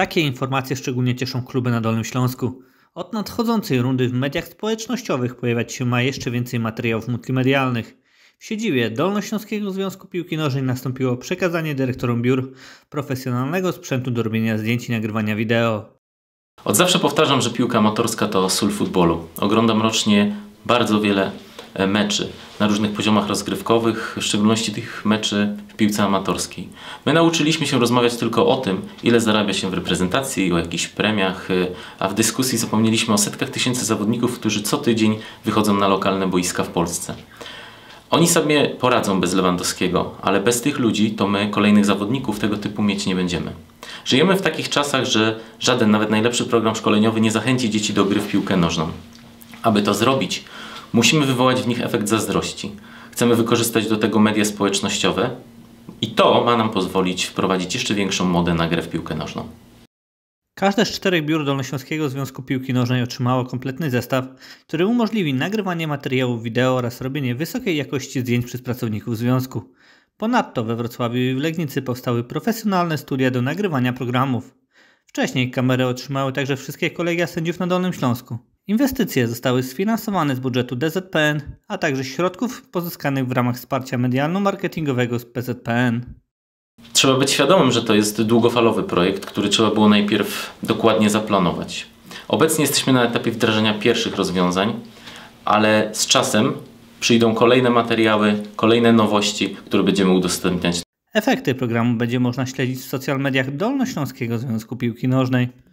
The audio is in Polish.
Takie informacje szczególnie cieszą kluby na Dolnym Śląsku. Od nadchodzącej rundy w mediach społecznościowych pojawiać się ma jeszcze więcej materiałów multimedialnych. W siedzibie Dolnośląskiego Związku Piłki Nożnej nastąpiło przekazanie dyrektorom biur profesjonalnego sprzętu do robienia zdjęć i nagrywania wideo. Od zawsze powtarzam, że piłka amatorska to sól futbolu. Oglądam rocznie bardzo wiele meczy na różnych poziomach rozgrywkowych, w szczególności tych meczy w piłce amatorskiej. My nauczyliśmy się rozmawiać tylko o tym, ile zarabia się w reprezentacji, o jakichś premiach, e, a w dyskusji zapomnieliśmy o setkach tysięcy zawodników, którzy co tydzień wychodzą na lokalne boiska w Polsce. Oni sobie poradzą bez Lewandowskiego, ale bez tych ludzi to my kolejnych zawodników tego typu mieć nie będziemy. Żyjemy w takich czasach, że żaden, nawet najlepszy program szkoleniowy nie zachęci dzieci do gry w piłkę nożną. Aby to zrobić, musimy wywołać w nich efekt zazdrości. Chcemy wykorzystać do tego media społecznościowe i to ma nam pozwolić wprowadzić jeszcze większą modę na grę w piłkę nożną. Każde z czterech biur Dolnośląskiego Związku Piłki Nożnej otrzymało kompletny zestaw, który umożliwi nagrywanie materiałów wideo oraz robienie wysokiej jakości zdjęć przez pracowników związku. Ponadto we Wrocławiu i w Legnicy powstały profesjonalne studia do nagrywania programów. Wcześniej kamery otrzymały także wszystkie kolegia sędziów na Dolnym Śląsku. Inwestycje zostały sfinansowane z budżetu DZPN, a także środków pozyskanych w ramach wsparcia medialno-marketingowego z PZPN. Trzeba być świadomym, że to jest długofalowy projekt, który trzeba było najpierw dokładnie zaplanować. Obecnie jesteśmy na etapie wdrażania pierwszych rozwiązań, ale z czasem przyjdą kolejne materiały, kolejne nowości, które będziemy udostępniać. Efekty programu będzie można śledzić w social mediach Dolnośląskiego Związku Piłki Nożnej.